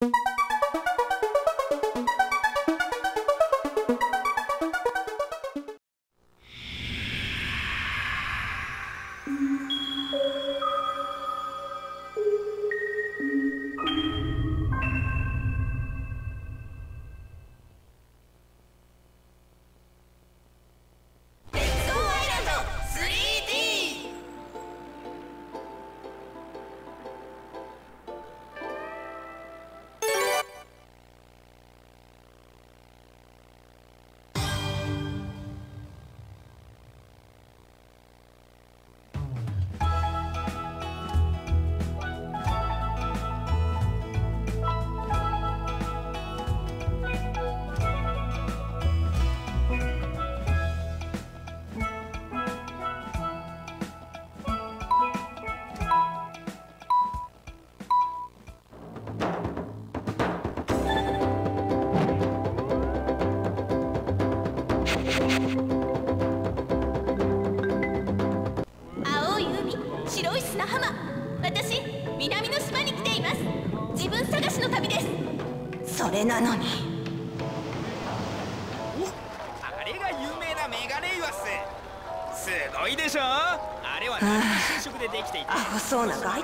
you. のに。あれが有名なメガネイワス。すごいでしょ？あれは、ね、あ。あそうなガイ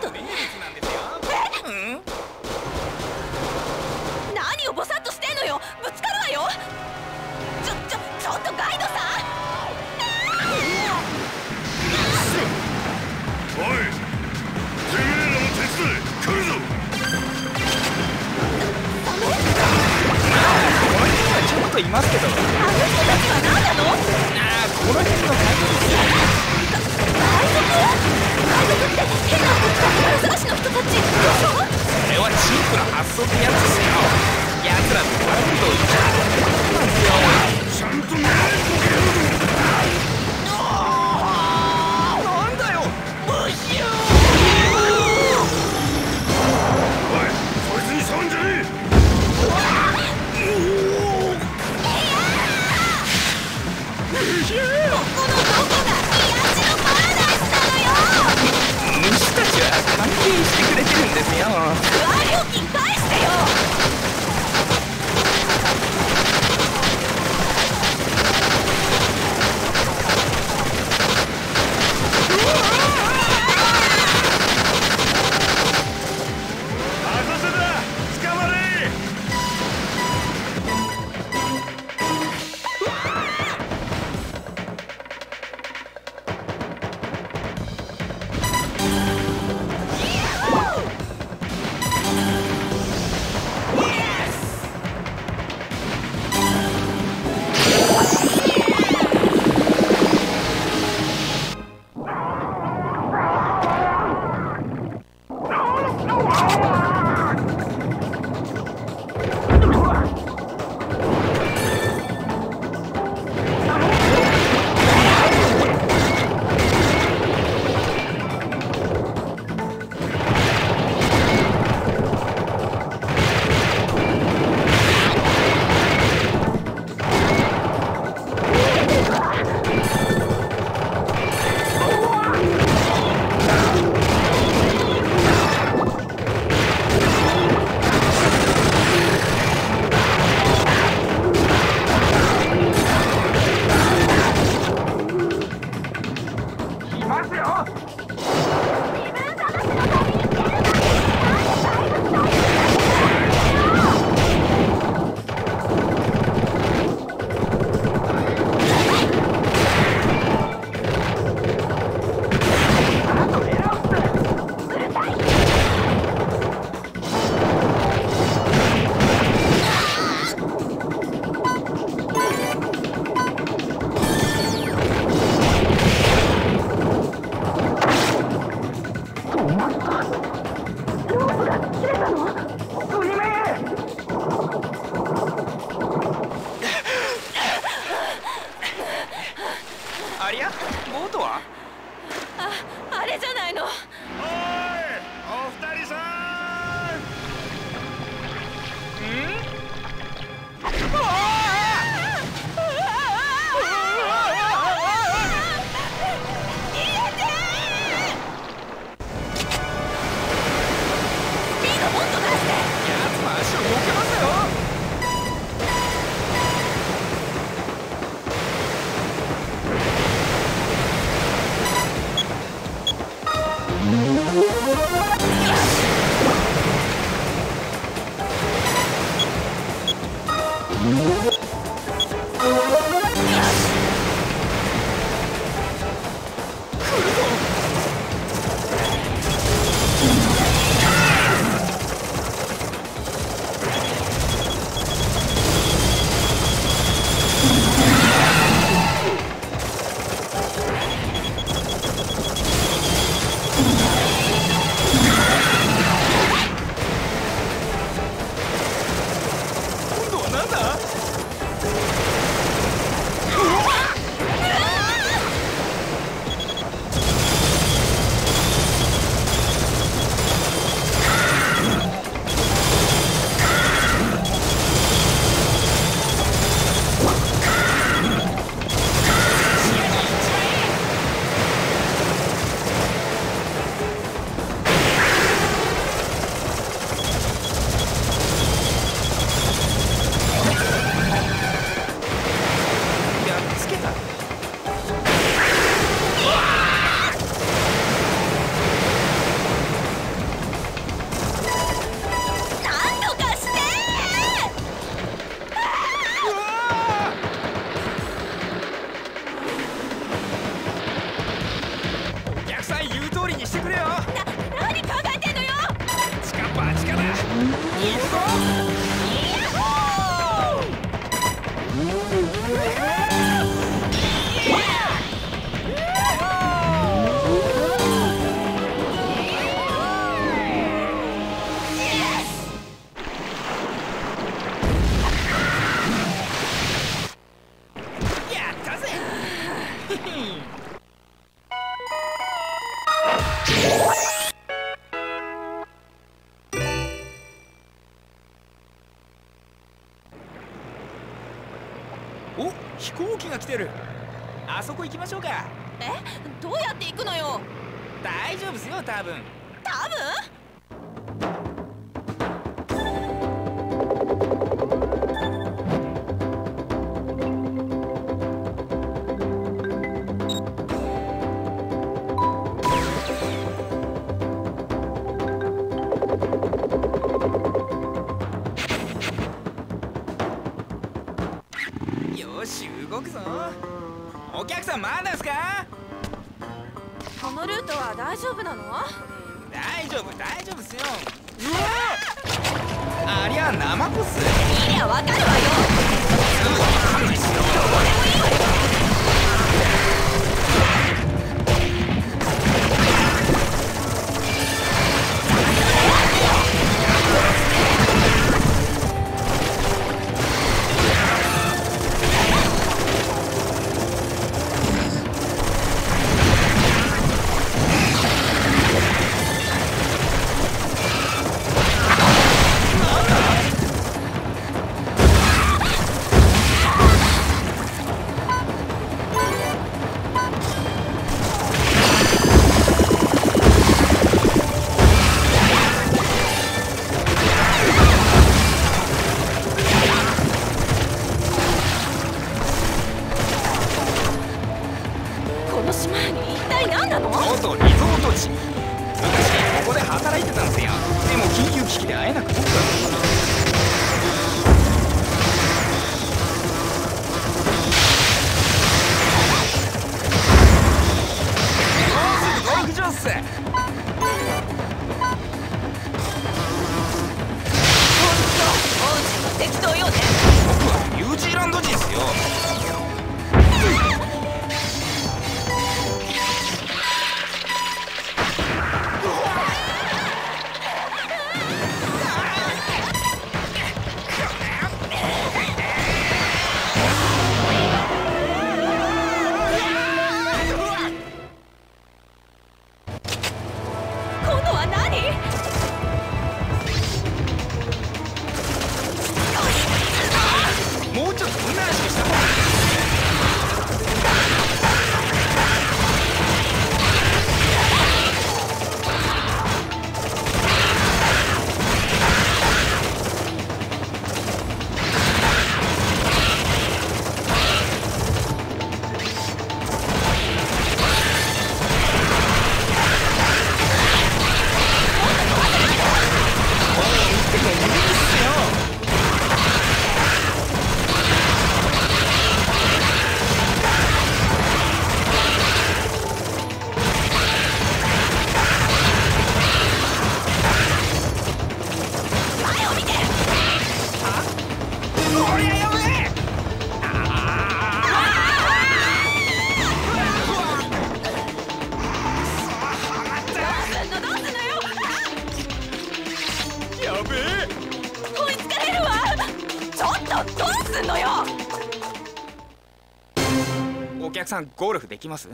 お客さんゴルフできます？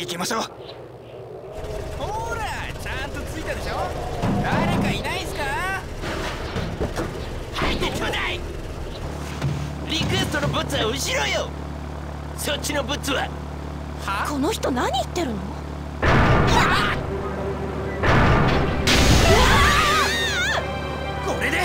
行きましょう。ほらちゃんと着いたでしょ？誰かいないっすか？入ってちょうだい。リクエストのブツは後ろよ。そっちのブツは。は？この人何言ってるの？これで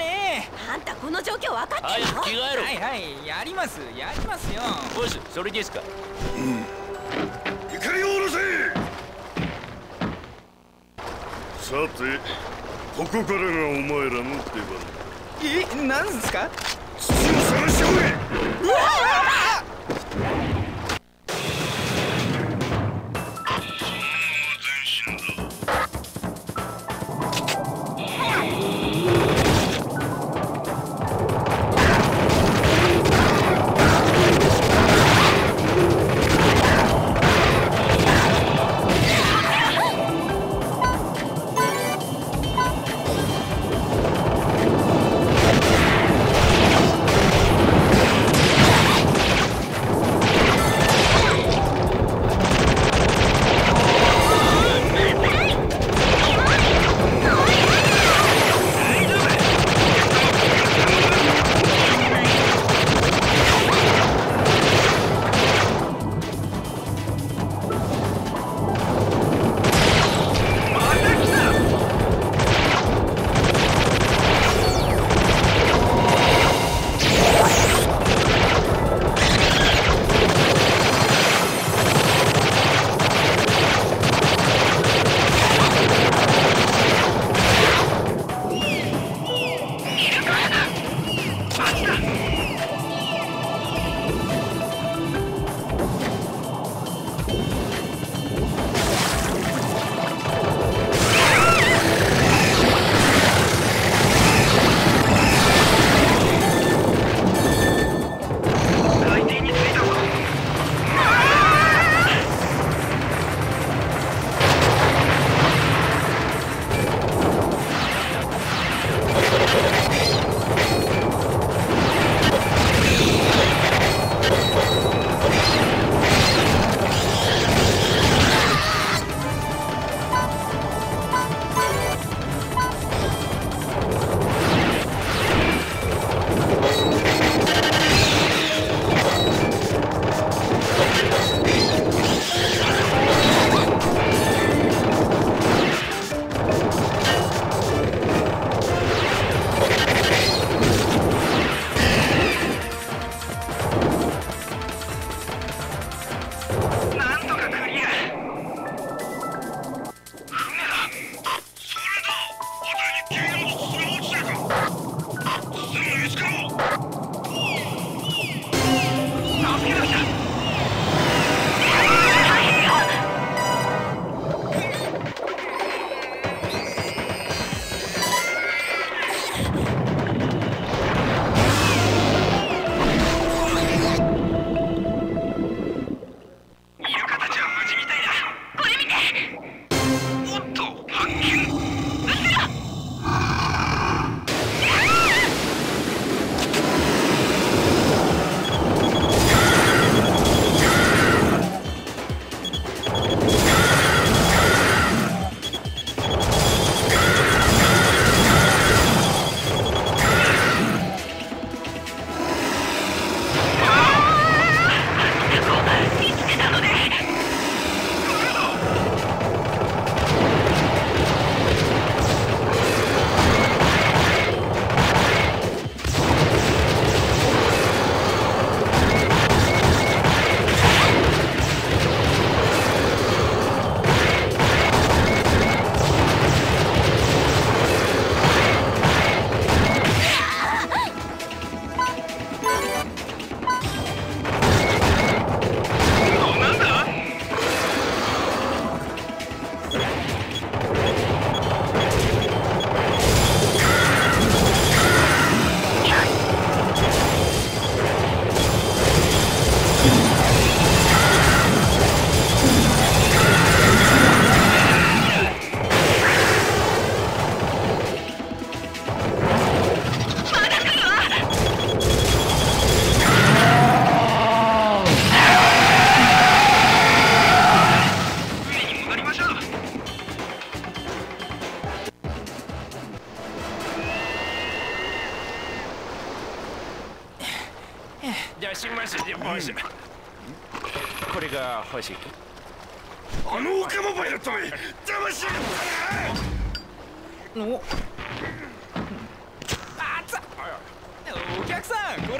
ね。あんたこの状況分かって早るの？く着替えろ。はいはいやりますやりますよ。ボスそれですか？怒りを下ろせさてここからがお前らの出番。えなんですか？土を探しておれ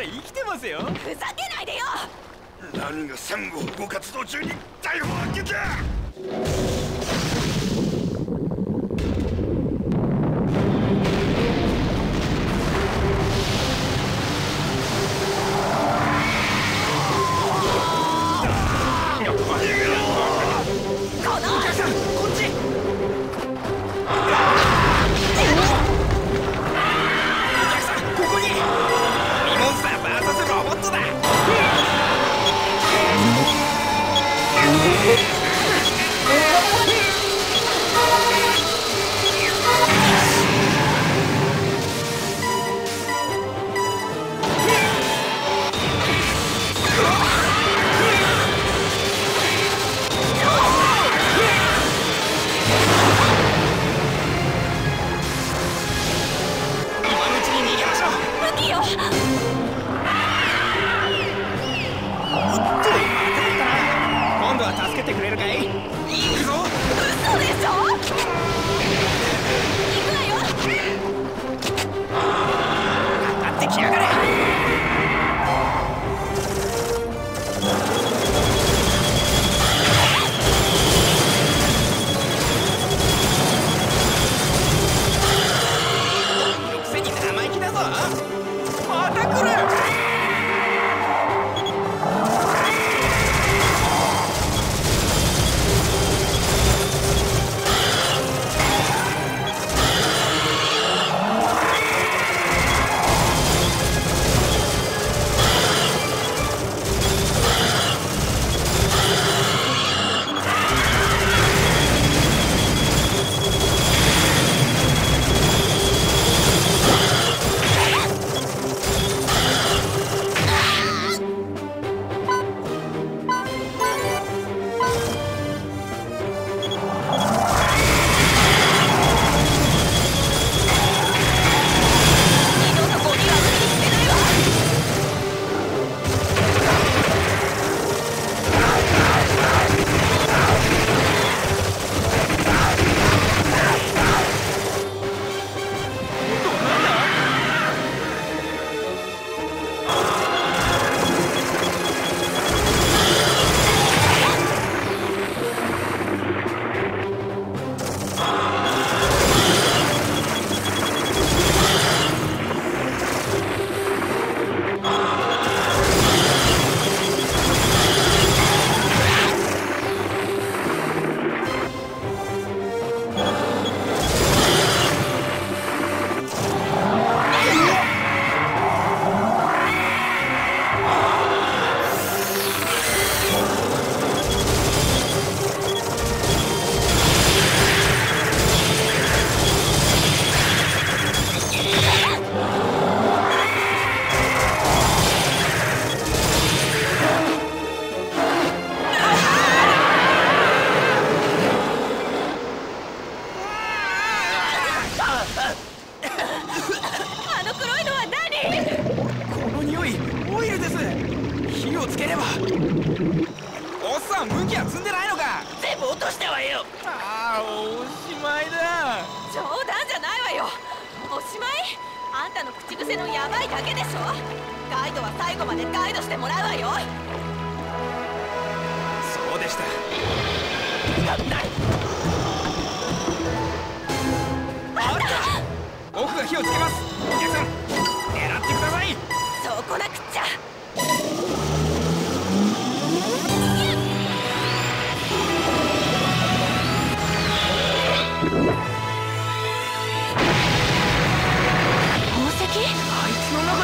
ら生きてますよ。ふざけないでよ。何が戦後ゴ保護活動中に逮捕案件だ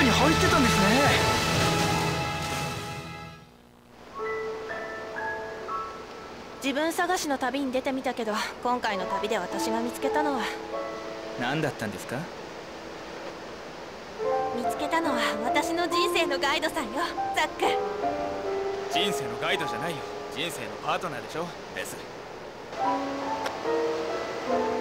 入ってたんですね。自分探しの旅に出てみたけど今回の旅で私が見つけたのは。何だったんですか？見つけたのは私の人生のガイドさんよザック。人生のガイドじゃないよ。人生のパートナーでしょ？ベス Thank you.